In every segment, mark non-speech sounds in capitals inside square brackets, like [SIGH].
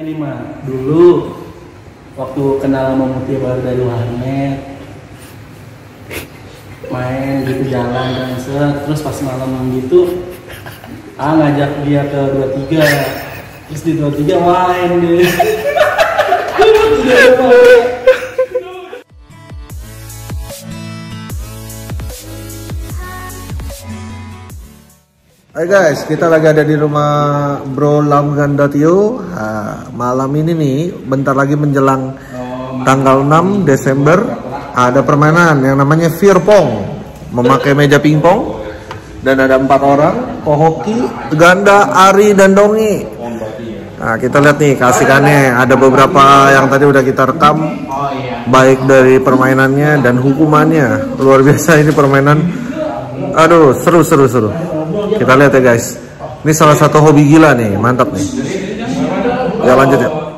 ceritanya nih mah dulu waktu kenal sama Mutia baru dari warnet. Main gitu jalan dan set. Terus pas malam gitu ah ngajak dia ke 23 terus di 23 main [LAUGHS] deh Hai guys, kita lagi ada di rumah Bro Lam Gandatio. Nah, malam ini nih, bentar lagi menjelang tanggal 6 Desember, ada permainan yang namanya Fear Pong, memakai meja pingpong dan ada empat orang, Pohoki, Ganda, Ari, dan Dongi. Nah, kita lihat nih kasihkannya. Ada beberapa yang tadi udah kita rekam, baik dari permainannya dan hukumannya. Luar biasa ini permainan. Aduh, seru seru seru. Kita lihat ya guys. Ini salah satu hobi gila nih, mantap nih. Ya lanjut ya.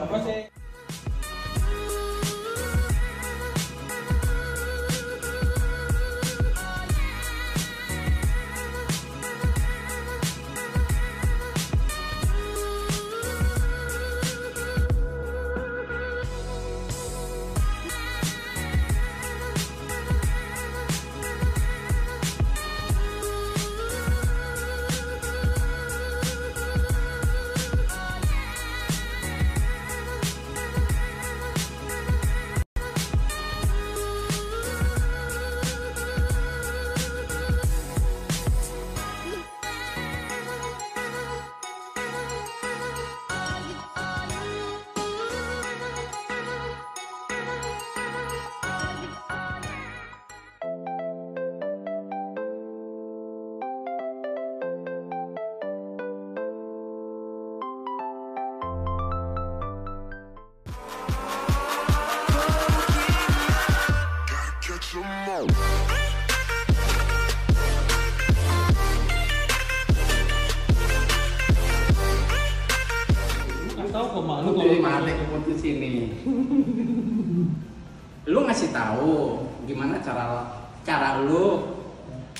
Tahu kok malu Lu dari mana kebun ke sini? [LAUGHS] Lu ngasih tahu gimana cara cara lu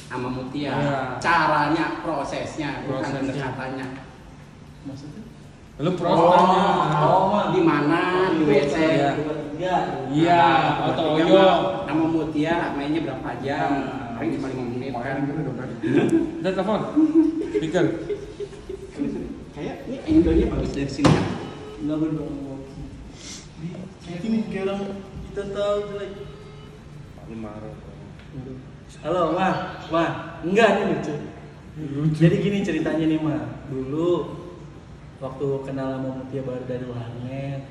sama Mutia. Iya. Caranya, prosesnya, bukan Prosesnya. pendekatannya. maksudnya Lu Oh, prosesnya. oh, di mana di WC? Iya. Iya, Nah, atau berarti Oyo. sama- Mutia mainnya berapa jam? Paling cuma 5 menit kan. [LAUGHS] Udah telepon. Speaker. Kayak ini angle-nya bagus dari sini. Enggak bener Kayak gini kayak orang kita tahu jelek. Halo, Mah. Mah, enggak ini lucu. Jadi gini ceritanya nih, Mah. Dulu waktu kenal sama Mutia baru dari warnet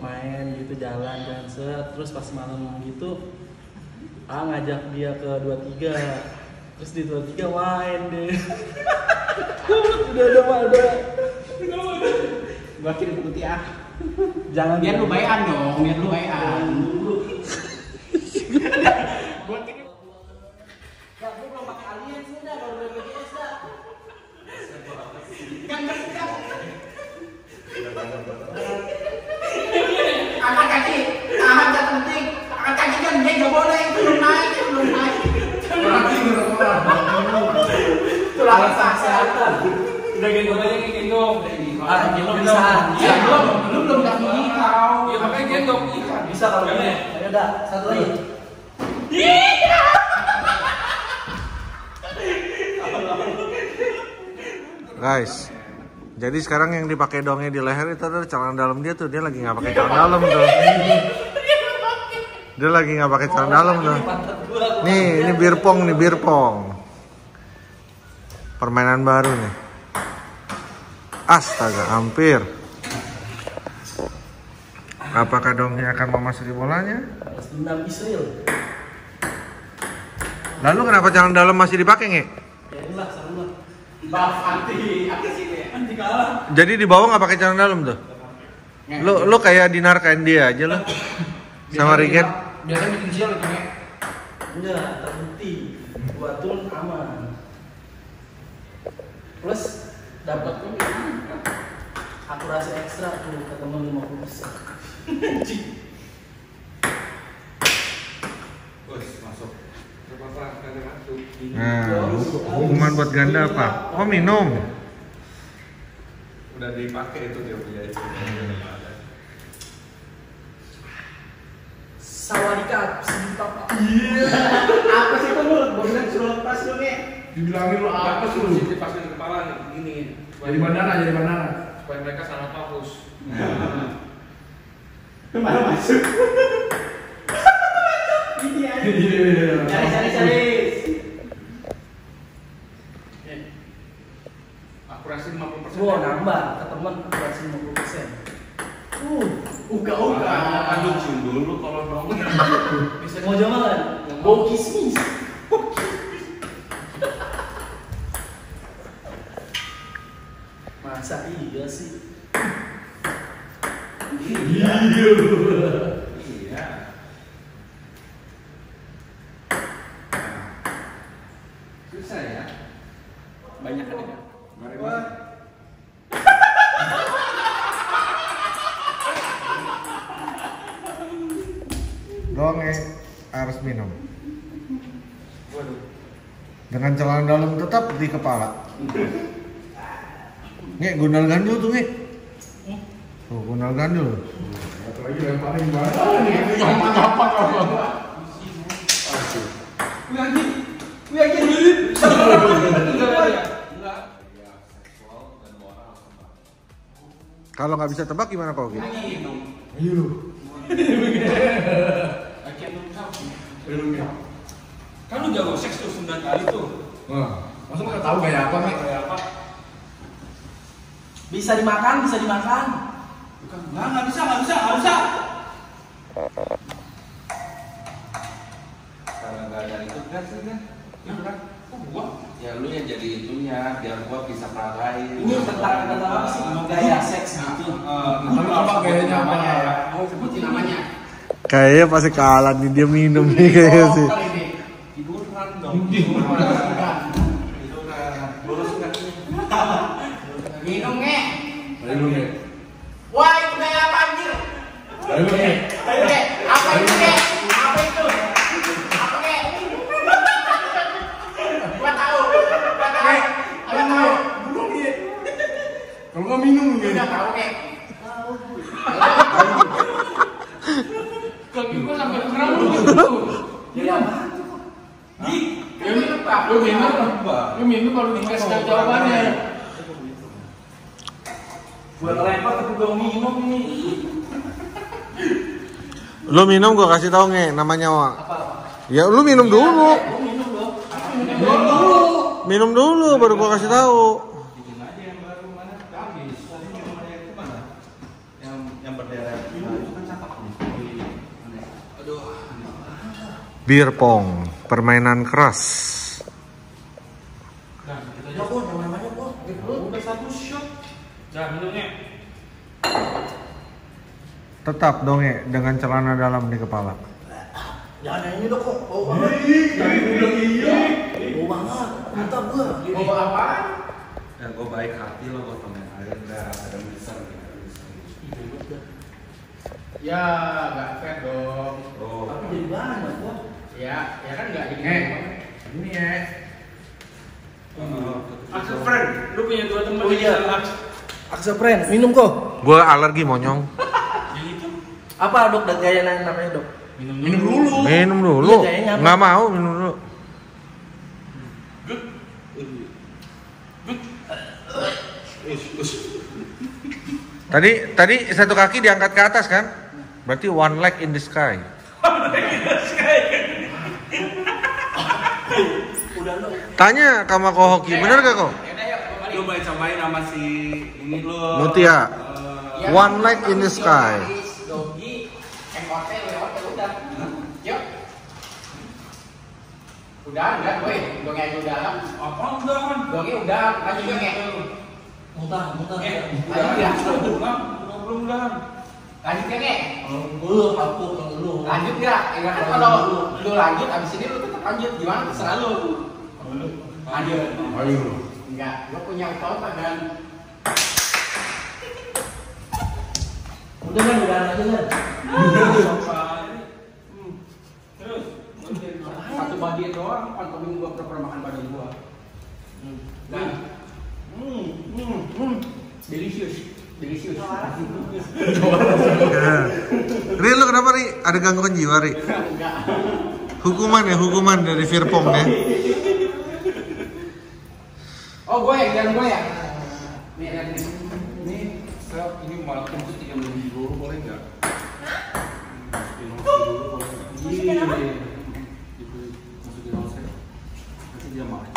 main gitu jalan dan set. Terus pas malam gitu ah ngajak dia ke 23 terus di 23 main deh. [LAUGHS] Udah udah Mah, udah. Gua kirim ke Mutia. jangan Biar lu bayan dong, biar lu bayan. [LAUGHS] Ah, bisa. Iya belum, belum belum kau. Iya makanya gendong. Iya. bisa kalau gini ya. ayo satu lagi Guys, jadi sekarang yang dipakai dongnya di leher itu adalah celana dalam dia tuh. Dia lagi nggak pakai celana dalam tuh. Dia lagi nggak pakai celana dalam tuh. Nih, ini bir pong nih, bir pong. Permainan baru nih. Astaga, hampir. Apakah dongnya akan memasuki bolanya? Balas dendam Israel Lalu kenapa celana dalam masih dipakai nge? ya udah seru lah Baf anti, anti sini. anti kalah Jadi di bawah nggak pakai celana dalam tuh? Lu lu kayak dinarkain dia aja lo. Sama Rigen. Biasanya bikin sial itu ya. enggak terbukti buat turun aman plus dapat akurasi ekstra tuh ketemu 50 persen Nah, hu- hukuman buat ganda apa? Oh minum. Udah dipakai itu dia punya itu. Sawadika, sejuta pak. Apa sih itu lu? Bilang suruh lepas lu nih. Dibilangin lu apa sih lu? Dipakai di kepala nih, gini. Jadi bandana, jadi bandana. Supaya mereka salah fokus. Ke mana masuk? Ini aja. Iya. Cari, cari, cari. Akurasi 50%. Gua nambah ke teman akurasi 50 persen. Uh, uga uga. Aduh cium dulu kalau dongeng. Bisa mau coba kan? Bau kismis. Masa iya sih? Iya. Susah ya. Banyak kan ya? Mari mari. Donge harus minum. Dalam tetap di kepala. Nge, gundal gandul tuh, Nge. Tuh, gundal gandul. Satu lagi lemparin bandana nih. Gampang gampang gampang. Wih anjing. Wih anjing. Kalau nggak bisa tebak gimana kok, Gitu? Ayo. Kan lu jago seks tuh 9 kali tuh. Wah, masa nggak tahu kayak apa nih? Kayak apa? Bisa dimakan, bisa dimakan. Nggak, nggak bisa, nggak bisa, nggak bisa. Karena nggak ada itu kan sih kan. Ya, kok gua? Ya lu yang jadi itunya biar gua bisa marahin. Ini tentang tentang apa sih? Gaya seks gitu. Tapi coba gayanya apa ya? Oh, sebutin namanya. Kayaknya pasti kalah nih dia minum nih kayaknya sih. ini. Tiduran dong. Tiduran. Lurus kakinya. Minum nge. Ayo lu nih. Wah, itu kayak apa anjir? Ayo nih. Apa itu? Apa itu? Apa? Gua tahu. Gua tahu. Gua tahu. Kalau nggak minum nih. Udah tahu nge. Kaki gua sampai kram lu apa? Di. Lu minum. Lu minum, baru dikasih jawabannya. Gua lempar tapi gua minum ini. Lu minum gua kasih tau nge namanya Wak. Ya lu minum dulu. Minum loh. Minum dulu baru gua kasih tahu. Bikin aja yang baru mana habis. Tadi minum ada yang mana? Yang yang berderet. Nah, itu kan catak nih. Aduh. Bir pong, permainan keras. Nah, kita Ya gua yang namanya gua. udah satu shot. Dah minumnya. Tetap dong nge dengan celana dalam di kepala. Jangan ini dong kok. Bau banget. Bau banget. Mantap gua. Mau apa? Ya gua baik hati lo gua temen aja udah ada besar. Ya, nggak fair dong. Oh. Tapi jadi banyak gua. Ya, ya kan nggak jadi. Eh. Ini ya. Axel friend, lu punya dua teman Oh, iya. Aksa friend, minum kok. Gua alergi monyong. Apa dok dan gaya namanya dok? minum Minum dulu. Minum dulu. Iya? Nggak mau minum dulu. Tadi tadi satu kaki diangkat ke atas kan? Berarti one leg in the sky. Tanya sama Ko Hoki, bener gak kok? Lu baik samain sama si ini lo. Mutia. One leg in the sky. Dogi, MOT lewat ya udah. Yuk. Udah, udah, gue. Dogi aja udah. apa udah kan? Dogi udah, lanjut gue. Muntah, muntah. Eh, Lanjut ya. belum kan? Belum dah. Lanjut ya, Nge. Kalau aku kalau lu. Lanjut gak? Ya kan kalau lu lanjut, abis ini lu tetap lanjut. Gimana? Terserah lu. Lanjut. Ayo. Enggak, lu punya utama kan. Udah kan, udah aja kan. Satu bagian doang, pantomim gua pernah makan badan gua. Hmm. Nah, Hmm, hmm, hmm. Delicious. Delicious. Ri, lu kenapa Ri? Ada gangguan jiwa Ri? Hukuman ya, hukuman dari Firpong ya. Oh, gue yang jangan gue ya. Nih, lihat nih. Ini saya ini malah tunggu tiga minggu dulu boleh nggak? Masukin omset dulu boleh nggak? Masukin apa? Itu masukin omset. Nanti dia marah.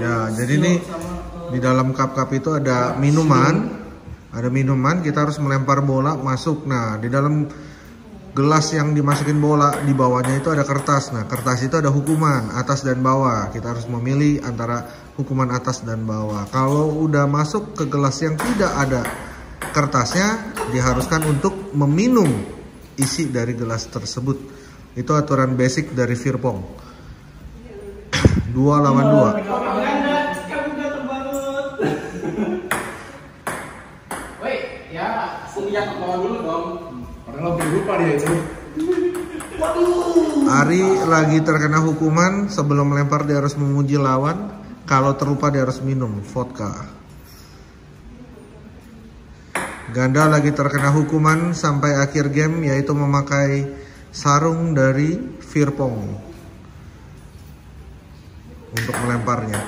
Ya, jadi ini di dalam cup-cup itu ada minuman, ada minuman kita harus melempar bola masuk. Nah, di dalam gelas yang dimasukin bola di bawahnya itu ada kertas. Nah, kertas itu ada hukuman atas dan bawah. Kita harus memilih antara hukuman atas dan bawah. Kalau udah masuk ke gelas yang tidak ada kertasnya, diharuskan untuk meminum isi dari gelas tersebut. Itu aturan basic dari Firpong. [CLEARS THROAT] dua lawan dua. Kamu ganteng banget. Woi, ya, lihat ke bawah dulu dong. Padahal hampir lupa dia itu. Ari lagi terkena hukuman sebelum melempar dia harus memuji lawan. Kalau terlupa dia harus minum vodka. Ganda lagi terkena hukuman sampai akhir game yaitu memakai sarung dari Firpong untuk melemparnya.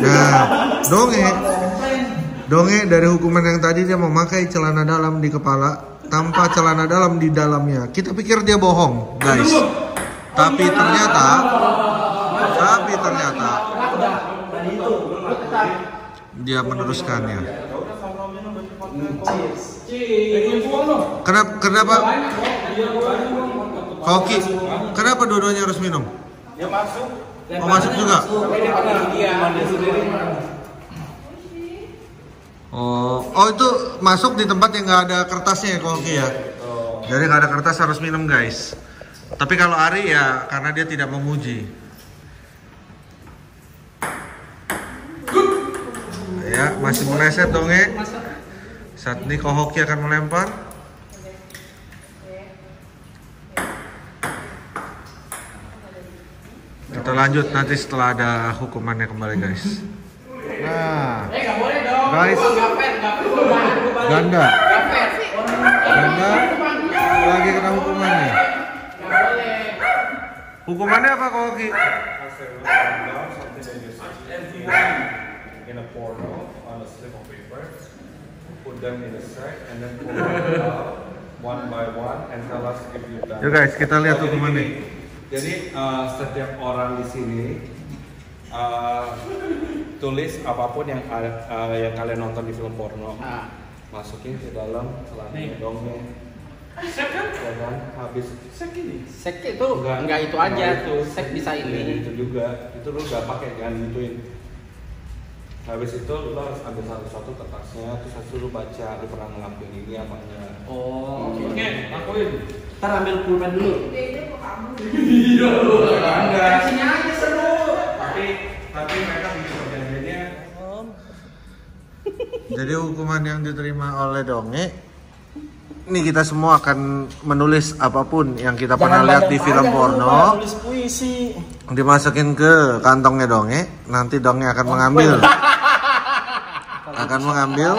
Nah, donge, donge dari hukuman yang tadi dia memakai celana dalam di kepala tanpa celana dalam di dalamnya. Kita pikir dia bohong, guys. Tapi ternyata, tapi ternyata dia meneruskannya. Kenapa? Kenapa? Koki, kenapa dua-duanya harus minum? Dia masuk. Oh masuk juga? Oh, oh itu masuk di tempat yang nggak ada kertasnya ya Koki ya? Jadi nggak ada kertas harus minum guys. Tapi kalau Ari ya karena dia tidak memuji. Ya masih meleset dong ya. Saat ini Kohoki akan melempar. Kita lanjut nanti setelah ada hukumannya kembali guys. Nah, Eh, nggak boleh dong. Guys. Ganda, ganda lagi kena hukumannya. Hukumannya apa Kohoki? in a porno on a slip of paper, put them in a sack, and then pull them out one by one and tell us if you've done. Yuk guys, kita lihat hukumannya. Jadi uh, setiap orang di sini uh, tulis apa pun yang uh, yang kalian nonton di film porno, Nah. masukin ke dalam celana dongnya. Sek kan? Ya kan, habis Sek ini. Sek itu nggak itu aja tuh. Sek bisa Iya, ini. itu juga itu lu gak pakai kan gituin habis itu lu harus ambil satu-satu kertasnya terus itu lu baca lu pernah ngelakuin ini apa enggak Oh, oke. Oke, lakuin. Ntar ambil pulpen dulu. enggak Sini aja Jadi hukuman yang diterima oleh Donge ini kita semua akan menulis apa pun yang kita pernah lihat di film porno Tulis puisi. dimasukin ke kantongnya Donge nanti Donge akan mengambil [LAUGHS] akan mengambil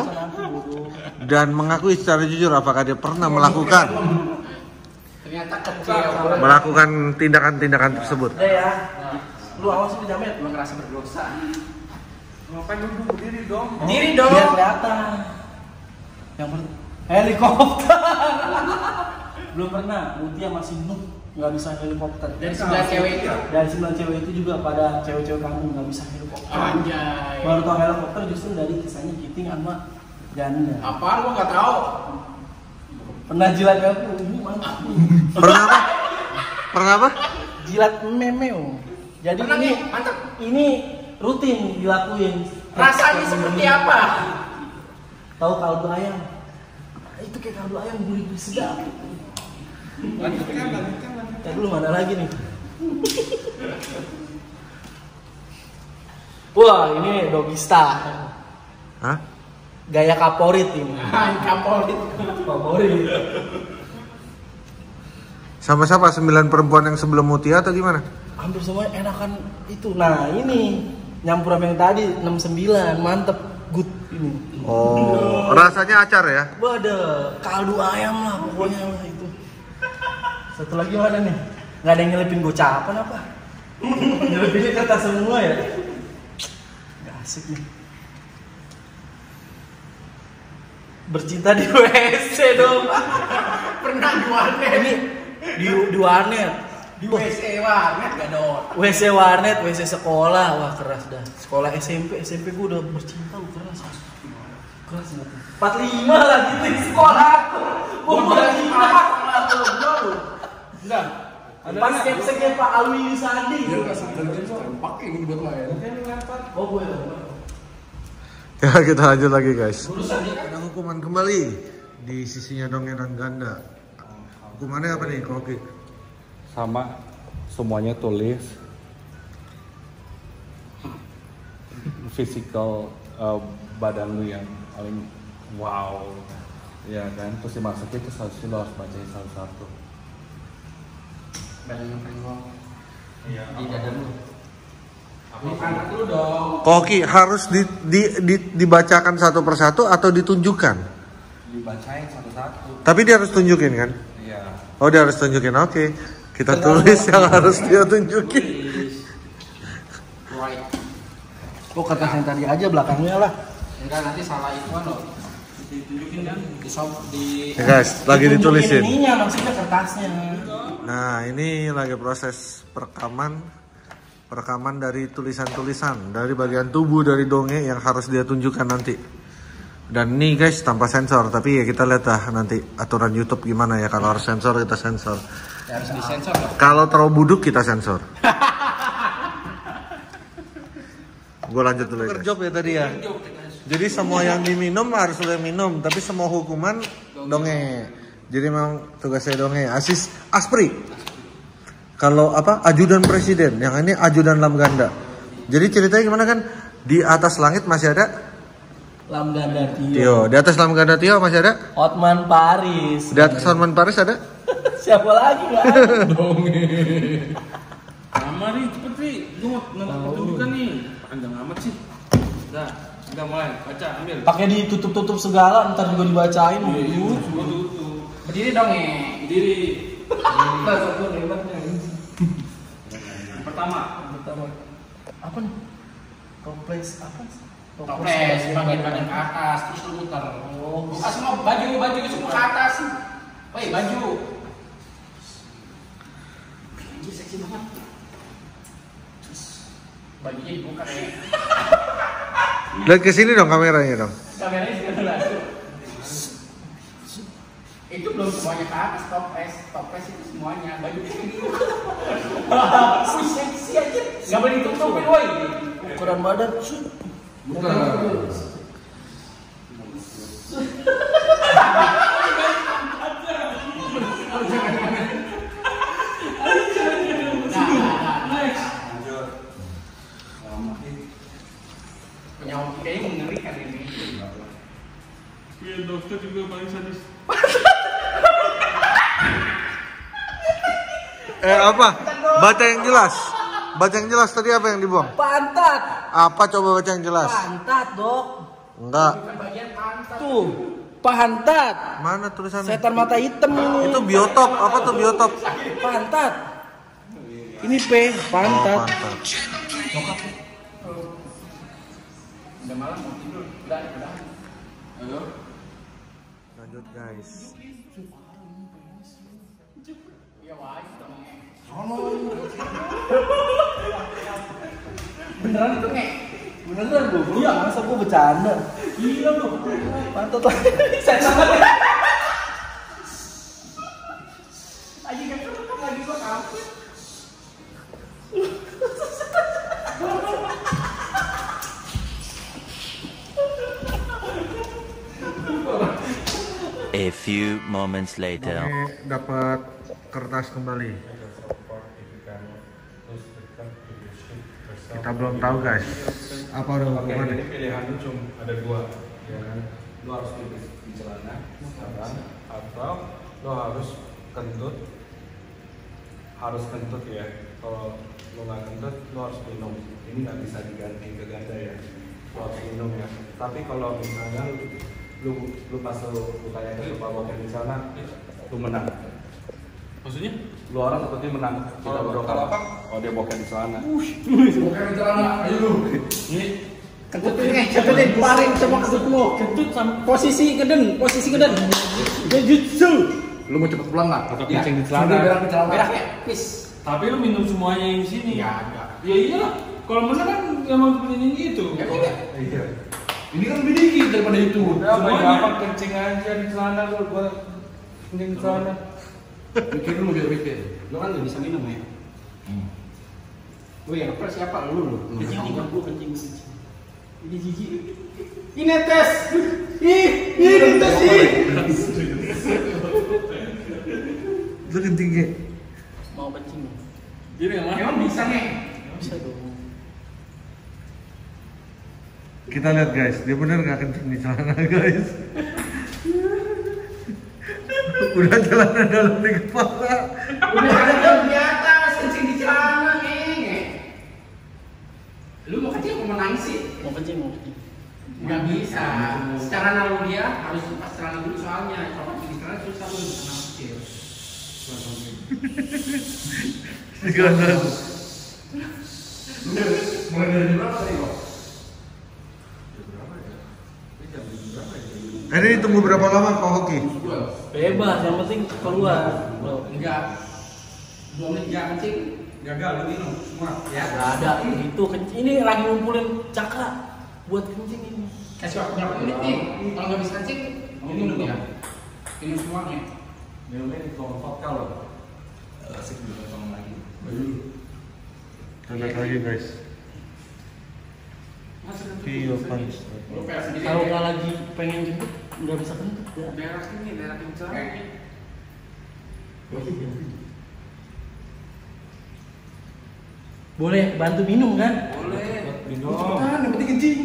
dan mengakui secara jujur apakah dia pernah melakukan melakukan tindakan-tindakan tersebut Udah ya. Lu awas lu jamet. Lu ngerasa berdosa. Ngapain lu berdiri dong Diri Biar dong. kelihatan. Yang ber helikopter. [LAUGHS] Belum pernah. Mutia masih noob nggak bisa helikopter. Dari sebelah cewek itu. Dari sebelah cewek itu juga pada cewek-cewek kamu nggak bisa helikopter. Anjay. Baru tau helikopter justru dari kisahnya Kiting sama Ganda. Apaan gua nggak tahu. Pernah jilat aku, ini mantap. pernah apa pernah apa Jilat memeo. Jadi Pernah ini nih, mantap. ini rutin dilakuin. Rasanya seperti apa? Tahu kaldu ayam? Itu kayak kaldu ayam gurih-gurih sedap. lanjutkan lanjutkan lanjutkan dulu mana lagi nih? Wah ini dogista. Hah? Gaya kaporit ini. Kaporit. Favorit. Sama siapa? Sembilan perempuan yang sebelum Mutia atau gimana? Hampir semuanya enakan itu. Nah ini nyampur sama yang tadi 69 mantep good ini. Oh, rasanya acar ya? Waduh, kaldu ayam lah pokoknya lah itu. Satu lagi mana nih? Nggak ada yang nyelipin gocapan apa? Nyelipinnya kata semua ya? Gak asik nih. Bercinta di [LAUGHS] WC dong. Pernah di warnet. Ini di, di warnet. Di WC warnet gak dot. WC warnet, WC sekolah, wah keras dah. Sekolah SMP, SMP gue udah bercinta, lu keras. Keras banget. 45 lagi di sekolah. Gue 45. Enggak. Pas skep Pak Alwi Yusandi. Dia nggak sadar dia pakai ini buat main. Oh gue Ya kita lanjut lagi guys. Ada hukuman kembali di sisinya dongenan ganda. Hukumannya apa nih Koki? Sama semuanya tulis physical uh, badan lu yang paling wow ya kan terus dimasukin terus harus lu harus bacain satu-satu Badan yang paling wow. iya Di dada lu. Koki harus di, di, di- dibacakan satu persatu atau ditunjukkan? dibacain satu-satu Tapi dia harus tunjukin kan? iya Oh dia harus tunjukin. Oke. Kita tulis yang harus dia tunjukin. Right. Oh kata yang tadi aja belakangnya lah. Enggak nanti salah itu kan loh. Ditunjukin kan di shop di Ya guys, lagi ditulisin. Ininya maksudnya kertasnya. Nah ini lagi proses perekaman perekaman dari tulisan-tulisan dari bagian tubuh dari donge yang harus dia tunjukkan nanti. Dan ini guys tanpa sensor tapi ya kita lihat lah nanti aturan YouTube gimana ya kalau harus sensor kita sensor. Harus disensor loh. Kalau terlalu buduk kita sensor. Gue lanjut dulu. Ya, Job ya tadi ya. Jadi semua yang diminum harus boleh minum, tapi semua hukuman donge. Jadi memang tugasnya donge. Asis Aspri. Kalau apa ajudan presiden, yang ini ajudan lam ganda. Jadi ceritanya gimana kan? Di atas langit masih ada Lamganda Tio. Tio. Di atas lam ganda Tio masih ada. Otman Paris. Di atas Salman Paris ada. Siapa lagi nggak ada? [LAUGHS] Lama nih, cepet nih. Gue mau nonton pertunjukan nih. Panjang amat sih. Udah, udah mulai. Baca, ambil. Pakai ditutup-tutup segala, ntar juga dibacain. Iya, iya, Lu. semua tutup. Berdiri dong ya. Berdiri. [LAUGHS] Gue hebatnya. Yang pertama. Pertama. Apa nih? Toples apa? Toples bagian badan ke atas terus lu muter. Oh, semua baju baju semua ke atas. Woi baju. Ini seksi banget. Terus bajunya dibuka kayak Lihat ke sini dong kameranya dong. kameranya sekarang langsung. Itu belum semuanya ke atas toples, toples itu semuanya baju itu. Wih, seksi aja. Gak boleh ditutupin woi. ukuran badan. Sus. Bukan. [LAUGHS] Punya om kayaknya mengerikan ini. Iya, dokter juga paling sadis. [LAUGHS] Eh apa? Baca yang jelas. Baca yang jelas tadi apa yang dibuang? Pantat. Apa coba baca yang jelas? Pantat, Dok. Enggak. Bagian pantat. Tuh. Pantat. Mana tulisannya? Setan mata hitam ini. Itu biotop. Apa tuh biotop? pantat. Ini P, Oh, pantat. pantat. Udah malam mau tidur. Udah, udah. Ayo. Lanjut guys. Iya. Beneran itu nge? Beneran gue, iya masa gue bercanda Gila lu Pantat [LAUGHS] lagi A few moments later. Ini dapat kertas kembali. Kita belum tahu guys. Apa udah hukumannya? ini pilihan lu cuma ada dua, ya kan? Lu harus tulis di celana sekarang, atau lu harus kentut harus kentut ya. Kalau lo nggak kentut, lo harus minum. Ini nggak bisa diganti ke ganda ya. Lo harus minum ya. Tapi kalau misalnya lu lu, lu pas lu, lu kayak gitu, lupa bokeh di sana, lu menang. Maksudnya? Lu orang seperti menang. Kita Kalau- berdua kalau apa? Oh dia bokeh di sana. Bukan celana, ayo lu. Ini Kentutin eh, kentutin paling semua kentutmu. Kentut sama posisi keden, posisi keden. Jujutsu. Lu mau cepet pulang nggak? Atau kencing di celana. berak di celana. Ya, tapi lu minum semuanya yang di sini. Ya, enggak. Ya iyalah. Kalau menang kan nggak mau seperti gitu. Ya tidak. Iya. Ini kan lebih dikit daripada itu. Udah apa Semuanya. gampang kencing aja di celana lu gua kencing di celana. Mikir dulu, biar mikir. Lo kan nggak bisa minum ya. Oh ya, apa siapa lu lu? Kencing gua kencing kencing. Ini jijik. Ini tes. Ih, ini tes ih. Lu kencing. Mau kencing. Jadi yang mana? Emang bisa nih? Bisa dong. Kita lihat guys, dia bener nggak kencing di celana [LAUGHS] guys. Udah celana dalam di kepala. Udah ada di atas kencing di celana nge. Lu mau kencing mau nangis sih? Mau kencing, mau kencing. Nggak bisa. Secara naluri dia harus lepas celana dulu soalnya. Kalau kencing di celana susah lu nangis kecil. Di kanan. Mulai dari berapa tadi kok? Ini tunggu berapa lama kok hoki? Bebas, yang penting keluar. Enggak. Dua menit nggak kencing. Gagal lu minum semua. Ya. Nggak ada itu kencing. Ini lagi ngumpulin cakra buat kencing ini. Kasih waktu berapa menit nih? Kalau nggak bisa kencing, minum dulu ya. Minum semuanya. Minumnya di kolom vodka loh. Asik juga tolong lagi. Lihat lagi guys. Lu kayak sendiri. Kalau nggak lagi pengen kentut, nggak bisa kentut. Ya. daerah ini, daerah kencang. Boleh bantu minum kan? Boleh. Minum. Cepetan, yang penting kencing.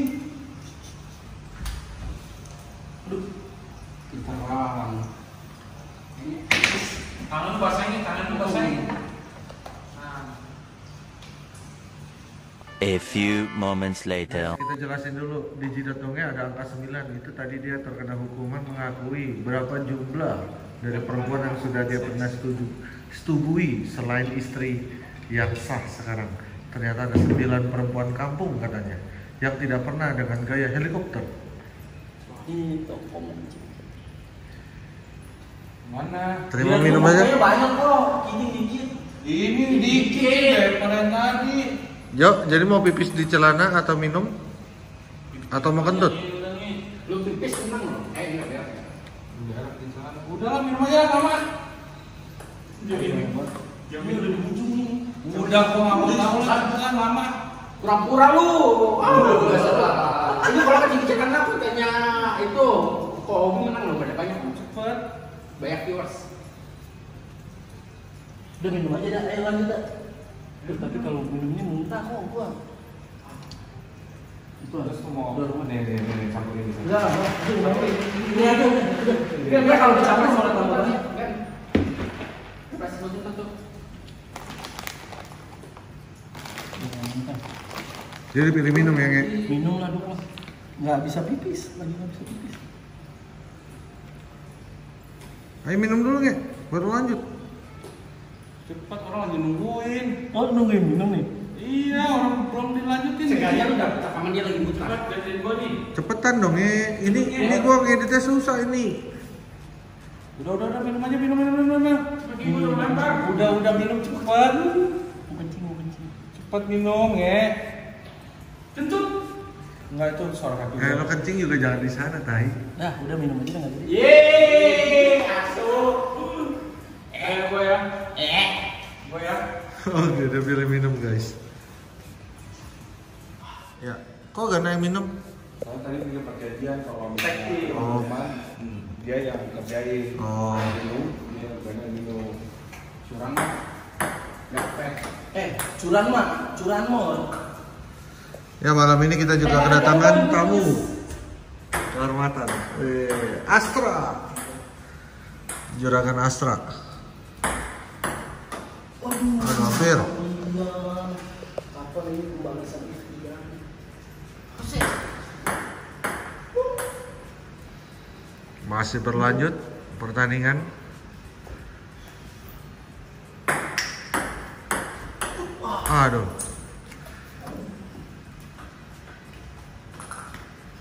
Kita orang. Ini Tangan lu basahin, tangan lu basahin. Nah, A few moments later. Kita jelasin dulu di Jidatongnya ada angka 9 itu tadi dia terkena hukuman mengakui berapa jumlah dari perempuan yang sudah dia pernah setuju setubui selain istri yang sah sekarang ternyata ada 9 perempuan kampung katanya yang tidak pernah dengan gaya helikopter Ini toko kencing. Mana? terima minum aja banyak kok, ini dikit. Ini dikit daripada tadi. Yuk jadi mau pipis di celana atau minum atau mau kentut lu pipis tenang loh. Eh, enggak di celana. Udah lah minum aja lama. jamnya udah di ujung nih. Udah gua nggak mau tahu lah kan lama. Pura-pura lu. Ah, biasa lah. Ini kalau kencing di Jakarta tuh tanya itu kok Om menang loh pada banyak cepet banyak viewers Udah minum aja dah, ayo lanjut dah. Duh, tapi kalau minum ini muntah kok gua. Itu Terus gua mau Udah, rumah. nih nih nih campurin di sana. Enggak, enggak, udah, udah, ini aja udah, udah. Enggak, enggak kalau dicampur tambah banyak kan. Tuh. jadi pilih minum ya Nge. Minum lah dulu. Nggak bisa pipis, lagi nggak bisa pipis. ayo minum dulu Nge. baru lanjut Cepat orang lagi nungguin. Oh, nungguin minum nih. Iya orang belum dilanjutin. Sengaja lu dapet rekaman dia lagi muter. Cepat, dari gua nih. cepetan dong Nge. ini ini gua ngeditnya susah ini Udah udah udah minum aja minum minum minum minum. Minum, udah lempar. Udah udah minum cepat. Mau kencing, mau kencing. Cepat minum ya. Kentut. Enggak itu suara kaki. Kayak gua. lo kencing juga jangan di sana, Tai. Dah, udah minum aja dah nggak jadi. Yeay, masuk. Eh, gua ya. Eh, Gua dia udah pilih minum, guys. Ya, kok gak naik minum? Soalnya tadi punya perjanjian kalau misalnya Oh. teman, hmm, dia yang kerjain. Oh. Minum, dia banyak minum. curang mah. Gak Eh, curan mah, curan mah. Ya, malam ini kita juga kedatangan tamu. Kehormatan. Eh, Astra. Juragan Astra. Ikhtiar? Masih berlanjut pertandingan. Aduh.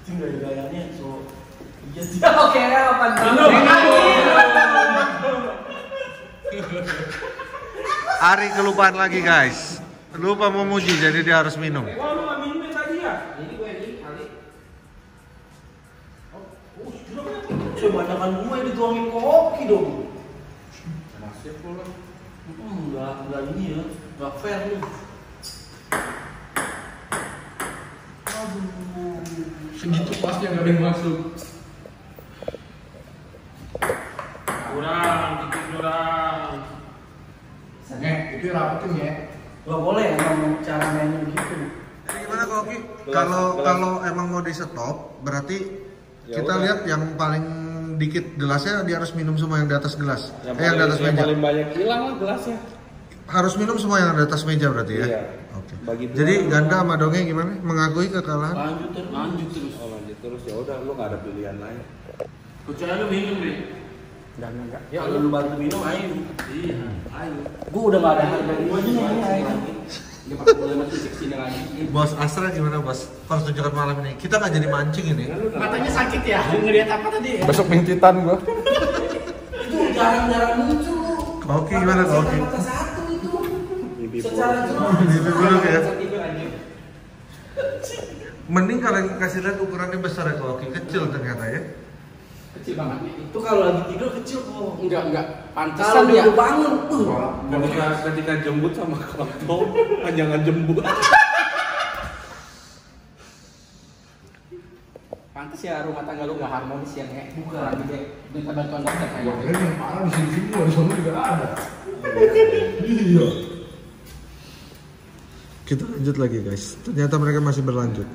Ini gaya-gayanya so iya sih. Oke, apa [LAUGHS] Ari kelupaan lagi guys. Lupa memuji jadi dia harus minum. Wah, lu nggak minum tadi ya? Ini gue ini kali. Coba banyakan gue dituangin kopi dong. Nasib lah. Hmm, enggak, enggak ini ya. Enggak fair lu. Aduh. Segitu pasnya nggak ada yang masuk. Kurang, dikit kurang. Eh, itu rapetin ya. Gak boleh emang cara mainnya begitu. Jadi gimana kalau Ki? Kalau kalau emang mau di stop, berarti kita lihat yang paling dikit gelasnya dia harus minum semua yang di atas gelas. eh yang di atas meja. paling banyak hilang lah gelasnya. Harus minum semua yang di atas meja berarti ya. Iya. Oke. Dua. Jadi ganda sama dongeng gimana? Mengakui kekalahan? Lanjut terus. Lanjut terus. Oh lanjut terus ya udah lu nggak ada pilihan lain. Kecuali lu minum deh. Enggak, enggak. Ya kalau lu bantu minum ayo. Iya, ayo. Gue udah gak ada harga nih ayo. Dia pakai bola mati sini lagi. Bos Astra gimana bos? Pertunjukan malam ini kita nggak jadi mancing ini. Matanya sakit ya? Ngeliat apa tadi? Besok pintitan gua. Itu jarang-jarang muncul. Oke gimana Oke? Mata satu itu. Bibi Secara jelas. Bibi buruk ya. Mending kalian kasih lihat ukurannya besar ya kalau Oke kecil ternyata ya. Kecil banget nih. Itu kalau lagi tidur kecil kok. Enggak, enggak. Kalau Pantesan dia ya. udah bangun tuh. Ketika ketika jembut sama kelompok, [LAUGHS] jangan jembut. Pantes ya rumah tangga lu nggak harmonis ya, Nek. Bukan. Lagi deh. Minta bantuan dokter kayak. ini yang parah di sini semua, di sana juga ada. Iya. Kita lanjut lagi guys. Ternyata mereka masih berlanjut.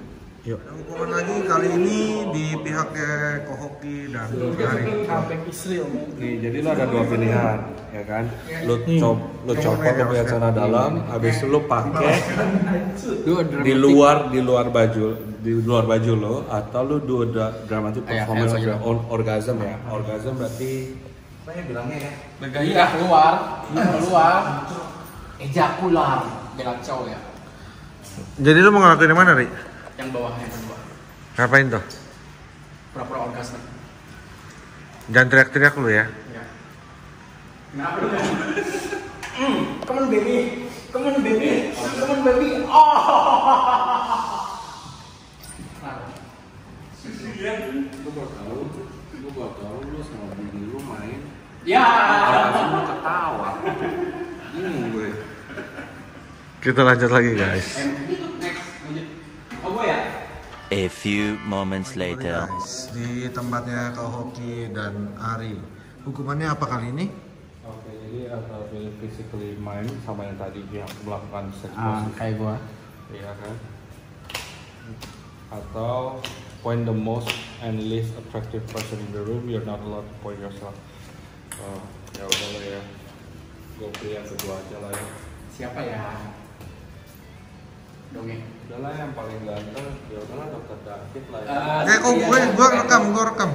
Yuk. Hukuman lagi kali ini di pihaknya Kohoki dan Ari. Sampai Israel. Nih, jadi lu ada dua pilihan, ya kan? Lu cop, lu copot lu punya celana dalam, habis itu lu pakai di luar di luar baju di luar baju lo atau lu do da- dramatic Iya, performance iya, of iya. your own orgasm ya. Orgasm berarti apa ya bilangnya ya? Iya, keluar. Iya, keluar. Ejakular. Bela cowok ya. Jadi lu mau ngelakuin yang mana, Ri? Yang bawahnya yang bawah. Ngapain tuh? Pura-pura orgasme. Jangan teriak-teriak lu ya. Enggak. Kenapa lu? Hmm, come on baby. Come on baby. Come on baby. Oh. Lu baru tahu, lu baru tahu lu sama bini lu main Ya. ketawa. Gue. Kita lanjut lagi guys. Next, lanjut. Oh, gue ya? A few moments later. Guys, di tempatnya Kohoki dan Ari. Hukumannya apa kali ini? Oke, jadi antara pilih physically main sama yang tadi yang melakukan sex Ah, kayak gua. Iya kan? Atau point the most and least attractive person in the room, you're not allowed to point yourself. Oh, ya udah lah ya. Gue pilih yang kedua aja lah ya. Siapa ya? Dongeng. Udahlah yang paling ganteng, ya udahlah dokter David lah ya. Ah, Eh, kok iya, gue, iya. gue rekam, gue rekam.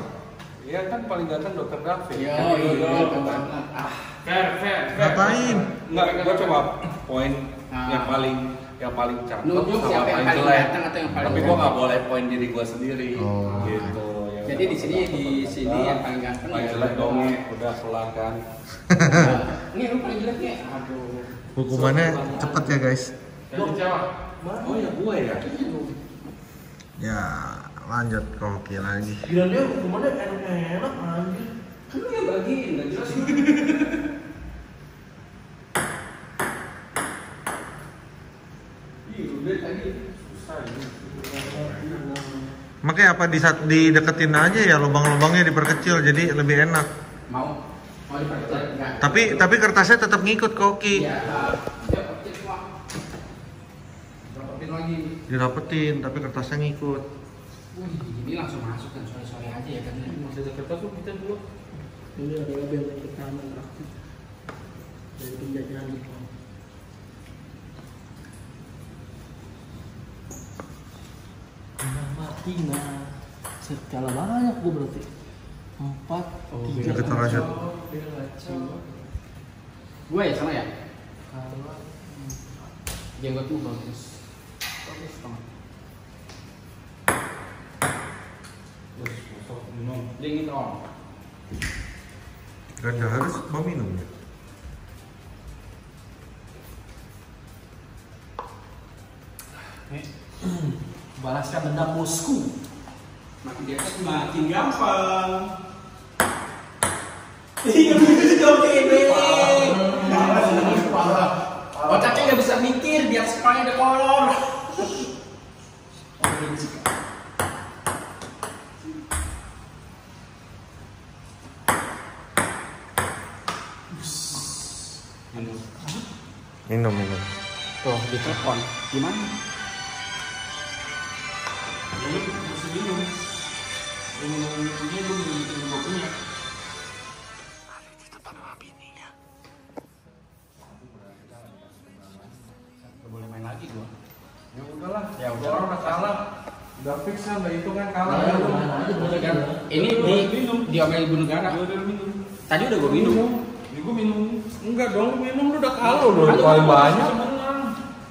Iya kan paling ganteng dokter David. Iya, Kan iya, dulu, iya, kan? Ah, Fair, fair, fair. Ngapain? Enggak, gue coba poin Ah. yang paling yang paling cakep Nunjuk sama siapa yang paling jelek. ganteng atau yang paling Tapi gue nggak boleh poin diri gue sendiri. Oh. Gitu. Ya Jadi di sini di sini yang paling ganteng paling ya. jelek dong udah kelar kan. Ini lu paling jeleknya. Aduh. Hukumannya cepet ya guys. Jadi siapa? Oh ya gue ya. Ya, lanjut Kohoki lagi. Gila dia hukumannya enak-enak anjir. Kan lu yang bagiin, nggak jelas. Makanya apa di saat dideketin aja ya lubang-lubangnya diperkecil jadi lebih enak. Mau mau dipercaya enggak? Tapi tapi kertasnya tetap ngikut Koki. Iya, lagi. Dirapetin tapi kertasnya ngikut. Wih, ini langsung masuk kan sore-sore aja ya kan? Masih ada kertas tuh kita dulu. Ini adalah benteng pertama praktis dari penjajahan mati nah banyak gue berarti. Empat oh, tiga kita gue ya sama ya? Kalau jenggot tuh bagus. Banget. Dingin on. Harus mau minum ya. balaskan dendam bosku Makin di atas makin gampang. iya begitu dong ini Otaknya nggak bisa mikir, biar kepalanya ada kolor. Minum minum. Tuh, di telepon. Gimana? Lu mesti minum. Lu minum ini lu minum bikin kopinya. Gak boleh main lagi gua. Ya udahlah. Ya udah. Orang udah kalah. Udah fix kan, udah kalah. Ya, boleh kan Ini di diomelin ibu negara. Tadi udah gua minum. Ini gua minum. Enggak dong, minum lu udah kalah lu paling banyak.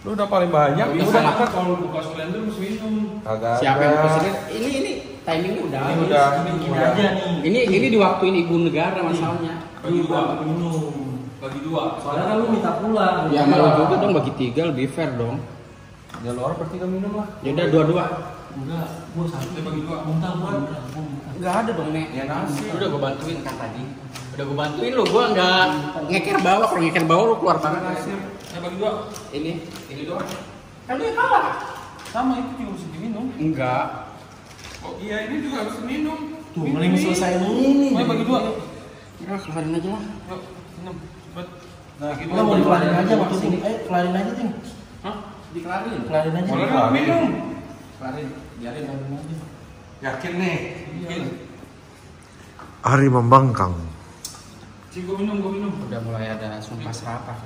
Lu udah paling banyak. Nggak Lu bisa udah makan. Kalau buka slender mesti minum. Kagak. Siapa yang ada. presiden? Ini ini timingnya udah. Ini udah, ini udah. aja nih Ini ini di waktu ini ibu negara masalahnya. Bagi dua. minum Bagi dua. soalnya kan lu minta pulang Ya malu juga dong bagi tiga lebih fair dong. Ya lu orang bertiga minum lah. Ya udah dua-dua. enggak gua satu bagi dua. minta gua Enggak ada dong nek. Ya nasi. Udah gua bantuin kan tadi. Udah gua bantuin lu, gua enggak ngeker bawah. Kalau ngeker bawah lu keluar tangan. Saya bagi dua. Ini, ini doang. Kan lu yang kalah. Sama itu juga mesti diminum. Enggak. Oh iya ini juga harus minum. tuh Minum mending selesai ini Mau bagi dua. Ya, kelarin aja lah. Yuk, minum. Cepet. Nah, Bagi Enggak mau dikelarin aja waktu ini eh kelarin aja ting Hah? Dikelarin. kelarin aja nggak minum? Kelarin. Biarin. kelarin aja Yakin nih. Hari membangkang. Cik gua minum, gua minum. Udah mulai ada sumpah serapah.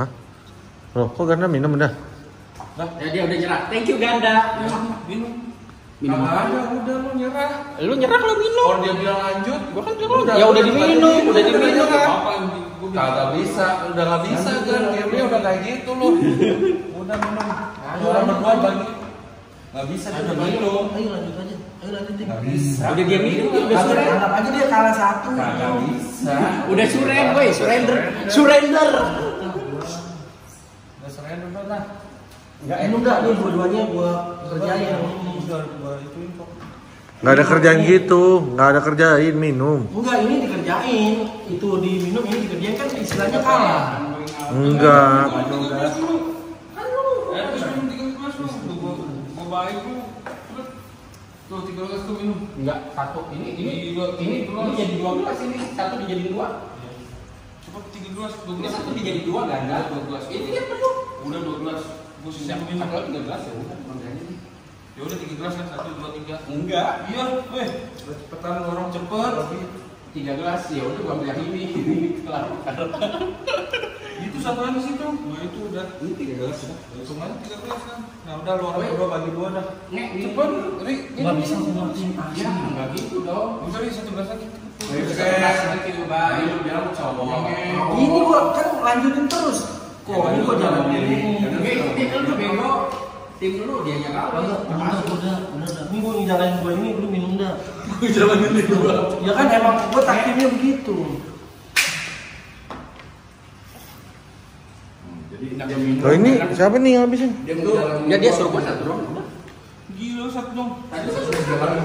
Hah? Loh, kok Ganda minum udah? Ya dia udah nyerah. Thank you Ganda. Minum. Minum Kagak apa? ada, udah lu nyerah. Lu nyerah kalau minum. Kalau dia bilang lanjut, Gua kan bilang ya udah diminum, udah diminum. kan. Kagak bisa, udah nggak bisa kan? Gamenya udah kayak gitu lu. Udah minum. Lu orang berdua bagi. Nggak bisa juga minum. ayo lanjut aja bisa. Udah dia minum, udah surrender. anggap aja dia kalah satu Kagak bisa. Udah surrender, boy, surrender. Surrender. Udah surrender udah lah. Enggak, minum enggak nih dua-duanya gua kerjain. Udah gua ituin kok. Nggak ada kerjaan gitu, nggak ada kerjain minum. Enggak, ini dikerjain. Itu diminum, ini dikerjain kan istilahnya kalah. Enggak. Lu. Baik lu. Tuh tiga gelas tuh minum. Enggak, satu. Ini ini Ini dua, ini dua. ini jadi dua gelas ini, satu dijadiin dua. Cepet tiga gelas, dua Ini gelas. satu dijadiin dua ganda. Dua gelas. Ini kan penuh. Udah dua gelas. Gua sisa Satu minum. lagi tiga gelas ya udah. Ya udah tiga gelas kan satu dua tiga. Enggak, Iya, weh. Cepetan orang cepet. tiga gelas ya udah gua ambil yang ini. [LAUGHS] Ini kelar. [LAUGHS] Satu lagi situ. Nah itu udah. Ini tiga gelas sudah. Hitung aja tiga gelas kan. Nah udah lu orang berdua bagi dua dah. Nek, ini Cepet, Ri. Enggak bisa semua tim Ya, asli. enggak gitu dong. Bisa nih satu gelas lagi. Ini gua kan lanjutin terus. Kok ini gua jalan ini. Oke, tim lu bego. Tim lu dia nyerah. Udah, udah, udah, udah, udah. Ini gua ngejalanin gua ini, lu minum dah. [LAUGHS] Gua jalanin gua. Ya kan emang gua takdirnya begitu. Jadi. Loh ini siapa nih yang habisin? Dia. Ya dia suruh gua satu dong. Gila satu dong. Tadi saya suruh jalanin.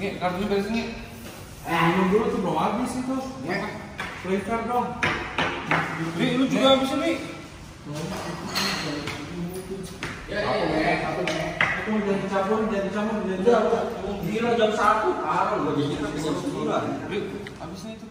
Nge, kartunya dari sini. Eh, minum dulu tuh belum habis itu. Flicker dong. Ri, lu juga habisin nih. Ya, ya, ya, ya, satu nek. Itu jangan dicampur, jangan dicampur, jangan Udah, dicampur. udah. Gila jam satu, parah gua jadi jam sembilan. Habisnya itu.